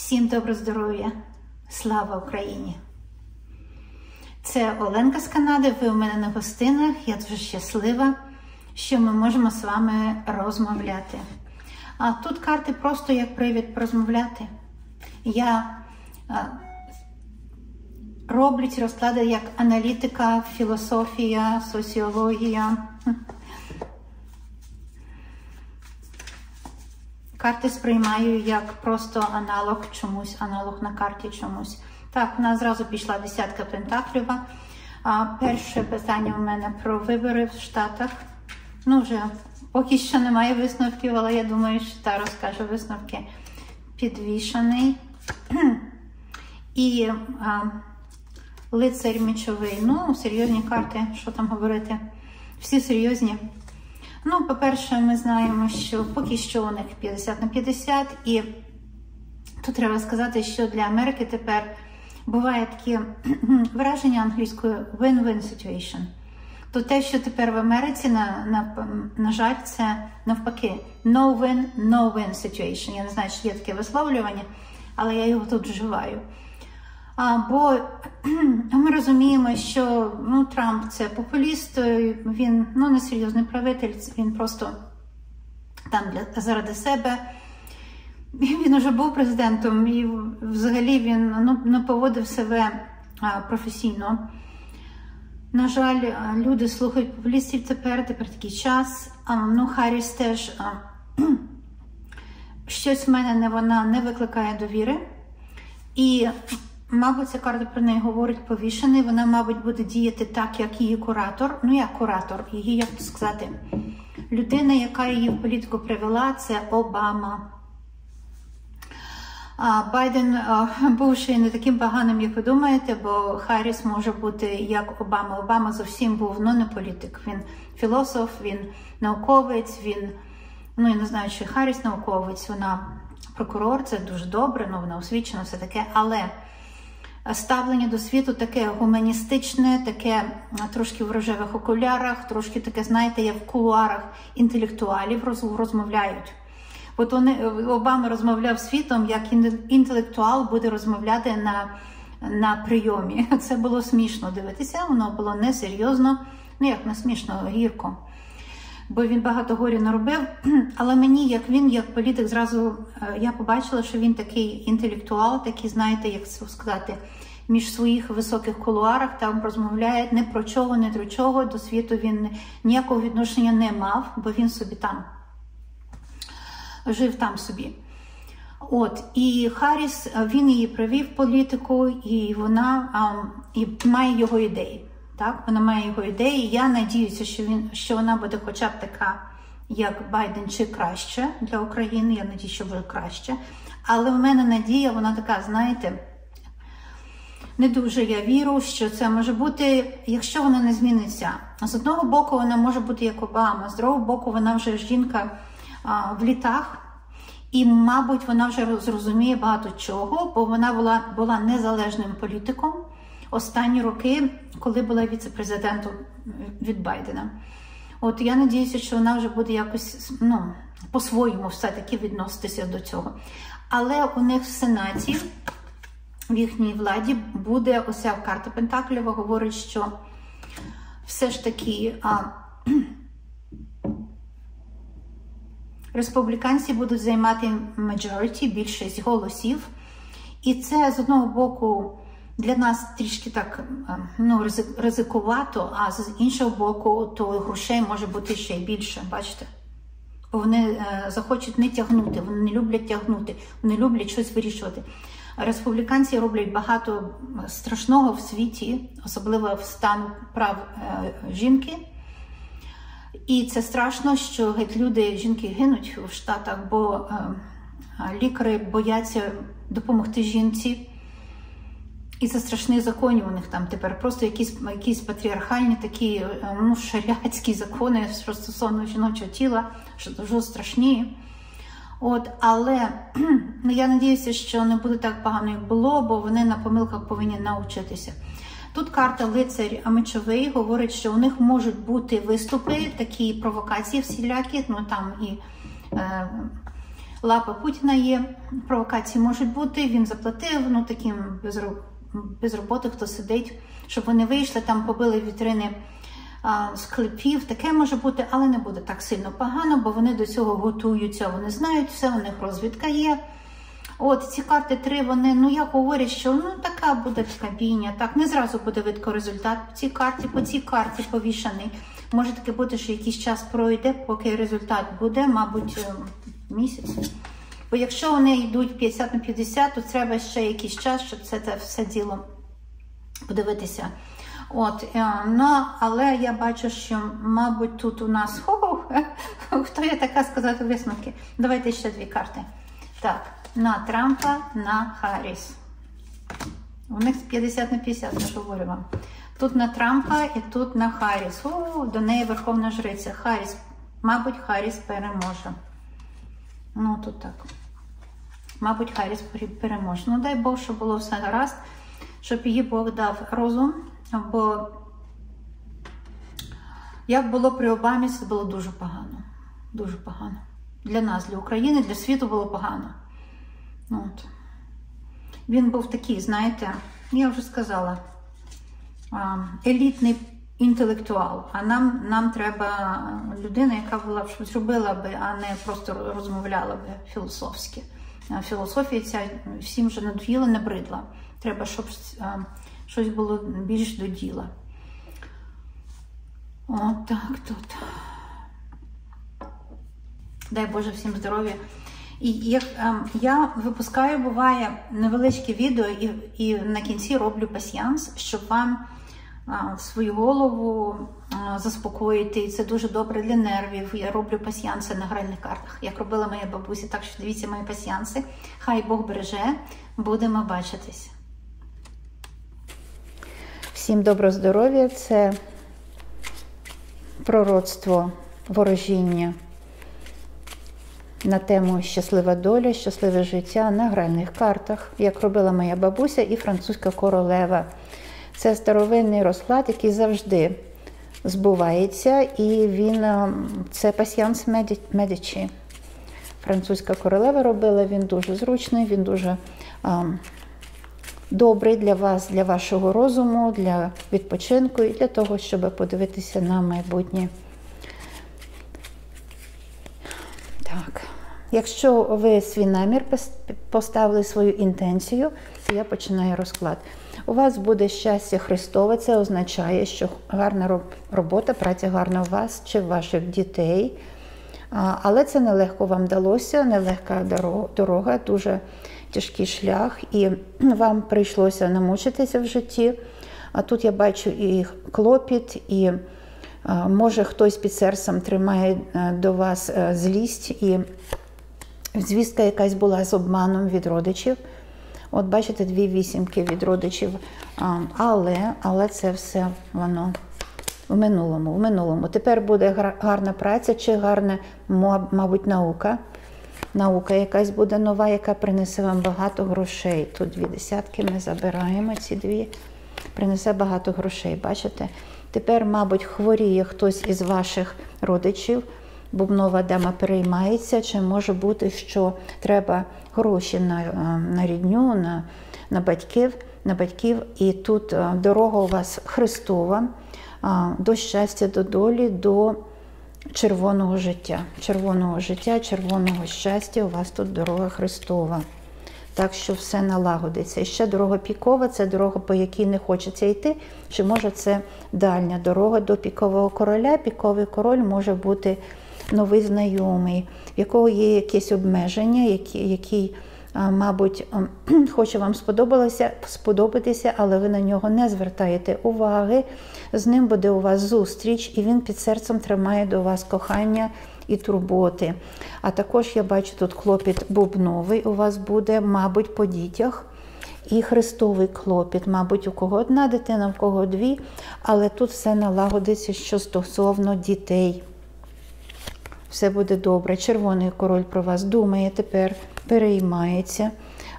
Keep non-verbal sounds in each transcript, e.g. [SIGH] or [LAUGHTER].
Всім добро здоров'я! Слава Україні! Це Оленка з Канади. Ви у мене на гостинах. Я дуже щаслива, що ми можемо з вами розмовляти. А тут карти просто як привід порозмовляти. Я роблю ці розклади як аналітика, філософія, соціологія. Карти сприймаю як просто аналог чомусь, аналог на карті чомусь. Так, у нас зразу пішла десятка пентакліва. А перше питання у мене про вибори в Штатах. Ну, вже поки що немає висновків, але я думаю, що та розкаже висновки. Підвішаний. І а, лицарь мечовий. Ну, серйозні карти, що там говорити? Всі серйозні. Ну, по-перше, ми знаємо, що поки що у них 50 на 50, і тут треба сказати, що для Америки тепер буває таке [CLEARS THROAT] враження англійською win-win situation. То те, що тепер в Америці, на, на, на жаль, це навпаки no win, no win situation. Я не знаю, чи є таке висловлювання, але я його тут вживаю. А, Бо ми розуміємо, що ну, Трамп це популіст, він ну, не серйозний правитель, він просто там для заради себе. Він вже був президентом і взагалі він ну, не поводив себе а, професійно. На жаль, люди слухають популістів тепер, тепер такий час. А, ну, Харріс теж а, щось в мене не вона не викликає довіри. І Мабуть, ця карта про неї говорить повішений. Вона, мабуть, буде діяти так, як її куратор. Ну, як куратор, її, як сказати, людина, яка її в політику привела, це Обама. Байден був ще не таким поганим, як ви думаєте, бо Харріс може бути як Обама. Обама зовсім був ну, не політик. Він філософ, він науковець, він, ну я не знаю, чи Харріс науковець, вона прокурор, це дуже добре, ну вона освічена, все таке, але ставлення до світу таке гуманістичне, таке трошки в рожевих окулярах, трошки таке, знаєте, як в кулуарах інтелектуалів розмовляють. От вони Обама розмовляв світом, як інтелектуал буде розмовляти на на прийомі. [LAUGHS] Це було смішно дивитися, воно було несерйозно, ну як не смішно, гірко. Бо він багато горі наробив. [CLEARS THROAT] Але мені, як він, як політик, зразу я побачила, що він такий інтелектуал, такий, знаєте, як це сказати, між своїх високих кулуарах там розмовляє не про чого, не до чого. До світу він ніякого відношення не мав, бо він собі там жив там собі. От, і Харріс, він її провів політику, і вона і має його ідеї. Так, вона має його ідеї. Я надіюся, що він що вона буде хоча б така, як Байден, чи краще для України. Я надію, що буде краще. Але в мене надія, вона така, знаєте, не дуже я вірю, що це може бути, якщо вона не зміниться. З одного боку, вона може бути як Обама, з другого боку, вона вже жінка а, в літах. І, мабуть, вона вже зрозуміє багато чого, бо вона була була незалежним політиком останні роки, коли була віце-президентом від Байдена. От я надіюся, що вона вже буде якось ну, по-своєму все-таки відноситися до цього. Але у них в Сенаті, в їхній владі, буде ося карта Пентаклєва, говорить, що все ж таки а, [CLEARS THROAT] республіканці будуть займати majority, більшість голосів. І це з одного боку для нас трішки так ну, ризикувато, а з іншого боку, то грошей може бути ще й більше, бачите? Бо вони е, захочуть не тягнути, вони не люблять тягнути, вони люблять щось вирішувати. Республіканці роблять багато страшного в світі, особливо в стану прав е, жінки. І це страшно, що геть люди, жінки гинуть в Штатах, бо е, лікарі бояться допомогти жінці. І це страшні закони у них там тепер. Просто якісь якісь патріархальні такі е, ну, шаріатські закони стосовно жіночого тіла, що дуже страшні. От, Але [CLEARS THROAT] ну, я надіюся, що не буде так погано, як було, бо вони на помилках повинні навчитися. Тут карта лицарь мечовий говорить, що у них можуть бути виступи, такі провокації всілякі, ну там і е, лапа Путіна є, провокації можуть бути. Він заплатив ну таким без, без роботи, хто сидить, щоб вони вийшли, там побили вітрини склепів. Таке може бути, але не буде так сильно погано, бо вони до цього готуються. Вони знають все, у них розвідка є. От ці карти три, вони, ну я говорю, що ну така буде така бійня. Так, не зразу буде видко результат по цій карті, по цій карті повішаний. Може таке бути, що якийсь час пройде, поки результат буде, мабуть, е, місяць. Бо якщо вони йдуть 50 на 50, то треба ще якийсь час, щоб це, це все діло подивитися. От, е, ну, Але я бачу, що, мабуть, тут у нас [LAUGHS] хо хто я така сказати висновки. Давайте ще дві карти. Так, на Трампа, на Харріс. У них 50 на 50, я говорю вам. Тут на Трампа і тут на Харріс. О, до неї Верховна Жриця. Харріс, мабуть, Харріс переможе. Ну, тут так. Мабуть, Харріс переможе. Ну, дай Бог, щоб було все гаразд, щоб її Бог дав розум. Бо як було при Обамі, це було дуже погано. Дуже погано. Для нас, для України, для світу було погано. От. Він був такий, знаєте, я вже сказала, елітний інтелектуал. А нам нам треба людина, яка була б щось робила би, а не просто розмовляла би філософськи. Філософія ця всім вже надоїла, не бридла. Треба, щоб щось було більш до діла. От так тут. Дай Боже всім здоров'я. І як ем, я випускаю, буває невеличке відео, і і на кінці роблю пасіянс, щоб вам е, свою голову заспокоїти. І це дуже добре для нервів. Я роблю пасіянси на гральних картах, як робила моя бабуся. Так що дивіться мої пасіянси. Хай Бог береже, будемо бачитись. Всім доброго здоров'я! Це пророцтво ворожіння на тему щаслива доля, щасливе життя на гральних картах, як робила моя бабуся і французька королева. Це старовинний розклад, який завжди збувається, і він це пасіянс Медичі. Французька королева робила, він дуже зручний, він дуже добрий для вас, для вашого розуму, для відпочинку і для того, щоб подивитися на майбутнє. Так. Якщо ви свій намір поставили свою інтенцію, то я починаю розклад. У вас буде щастя Христове, це означає, що гарна робота, праця гарна у вас чи в ваших дітей. Але це нелегко вам вдалося, нелегка дорога, дуже тяжкий шлях, і [CLEARS THROAT] вам прийшлося намучитися в житті. А тут я бачу і клопіт, і може хтось під серцем тримає е, до вас е, злість, і звістка якась була з обманом від родичів. От бачите, дві вісімки від родичів. Але але це все воно в минулому. в минулому. Тепер буде гарна праця чи гарна, мабуть, наука наука якась буде нова, яка принесе вам багато грошей. Тут дві десятки ми забираємо ці дві, принесе багато грошей. Бачите? Тепер, мабуть, хворіє хтось із ваших родичів, бубнова дама переймається, чи може бути, що треба гроші на на рідню, на, на батьків, на батьків. І тут дорога у вас Христова, до щастя, до долі, до червоного життя. Червоного життя, червоного щастя, у вас тут дорога Христова. Так що все налагодиться. І ще дорога пікова це дорога, по якій не хочеться йти. Чи може це дальня дорога до пікового короля? Піковий король може бути новий знайомий, в якого є якесь обмеження, який мабуть, [CLEARS THROAT] хоче вам сподобалося, сподобатися, але ви на нього не звертаєте уваги. З ним буде у вас зустріч, і він під серцем тримає до вас кохання і турботи. А також я бачу тут клопіт бубновий у вас буде, мабуть, по дітях. І хрестовий клопіт, мабуть, у кого одна дитина, у кого дві, але тут все налагодиться що стосовно дітей. Все буде добре. Червоний король про вас думає тепер переймається.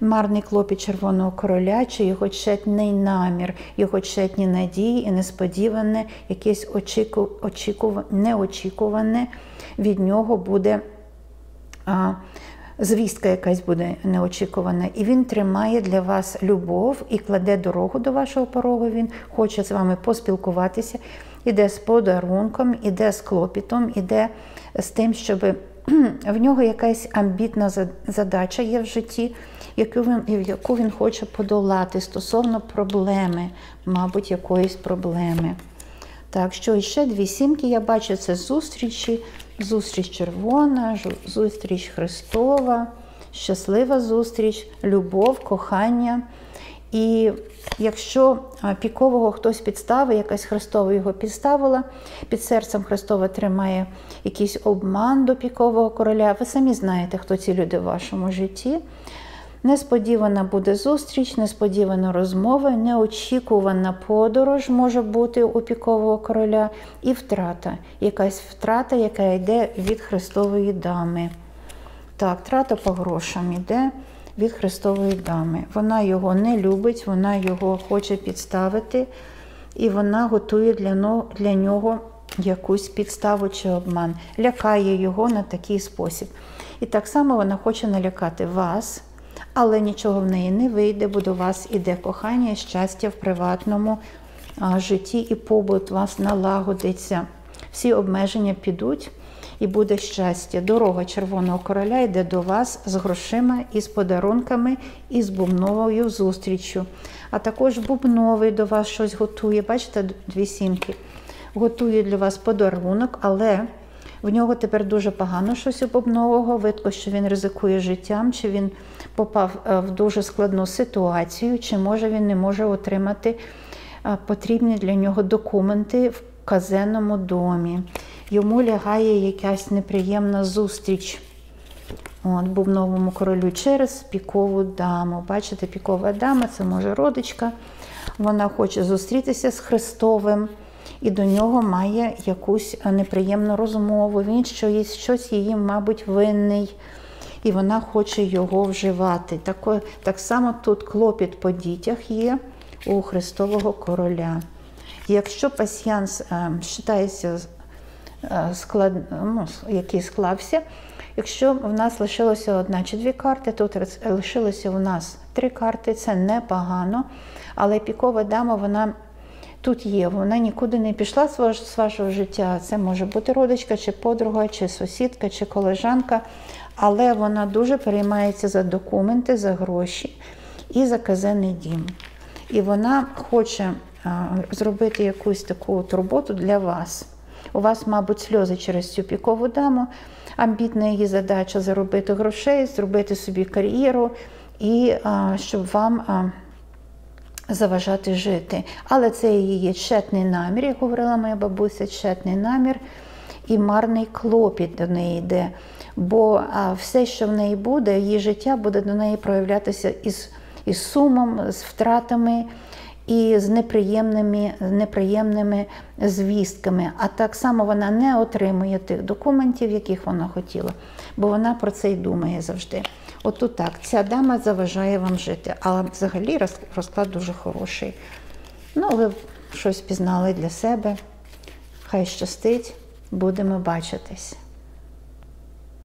Марний клопіт Червоного короля, чи його тщетний намір, його тщетні надії і несподіване, якесь очіку, очікуване, неочікуване від нього буде а, звістка якась буде неочікувана, і він тримає для вас любов і кладе дорогу до вашого порогу. Він хоче з вами поспілкуватися, іде з подарунком, іде з клопітом, іде з тим, щоб [CLEARS THROAT] в нього якась амбітна задача є в житті, яку він, яку він хоче подолати стосовно проблеми, мабуть, якоїсь проблеми. Так, що ще дві сімки, я бачу, це зустрічі, зустріч червона, зустріч Христова, щаслива зустріч, любов, кохання. І якщо пікового хтось підставив, якась Христова його підставила, під серцем Христова тримає якийсь обман до пікового короля, ви самі знаєте, хто ці люди в вашому житті. Несподівана буде зустріч, несподівана розмова, неочікувана подорож може бути у пікового короля і втрата. Якась втрата, яка йде від Христової дами. Так, втрата по грошам йде від Христової дами. Вона його не любить, вона його хоче підставити, і вона готує для нього якусь підставу чи обман, лякає його на такий спосіб. І так само вона хоче налякати вас але нічого в неї не вийде, бо до вас іде кохання щастя в приватному житті, і побут вас налагодиться. Всі обмеження підуть. І буде щастя. Дорога Червоного короля йде до вас з грошима, і з подарунками, і з бубновою зустрічю. А також бубновий до вас щось готує. Бачите, дві сімки. Готує для вас подарунок, але в нього тепер дуже погано щось у бубнового. Видко, що він ризикує життям, чи він попав е, в дуже складну ситуацію, чи може він не може отримати е, потрібні для нього документи в казенному домі. Йому лягає якась неприємна зустріч. От, Бубновому королю через пікову даму. Бачите, пікова дама це може родичка. Вона хоче зустрітися з Христовим і до нього має якусь неприємну розмову. Він щось, щось її, мабуть, винний і вона хоче його вживати. Так, так само тут клопіт по дітях є у Христового короля. Якщо пасіянс вважається е, склад, ну, який склався, якщо в нас лишилося одна чи дві карти, тут лишилося у нас три карти, це непогано. Але пікова дама, вона тут є, вона нікуди не пішла з вашого життя. Це може бути родичка, чи подруга, чи сусідка, чи колежанка але вона дуже переймається за документи, за гроші і за казенний дім. І вона хоче зробити якусь таку роботу для вас. У вас, мабуть, сльози через цю пікову даму. Амбітна її задача заробити грошей, зробити собі кар'єру і щоб вам заважати жити. Але це її тщетний намір, як говорила моя бабуся, тщетний намір і марний клопіт до неї йде. Бо все, що в неї буде, її життя буде до неї проявлятися із із сумом, з втратами і з неприємними неприємними звістками. А так само вона не отримує тих документів, яких вона хотіла, бо вона про це й думає завжди. От так, ця дама заважає вам жити. Але взагалі розклад дуже хороший. Ну, ви щось пізнали для себе. Хай щастить, будемо бачитись.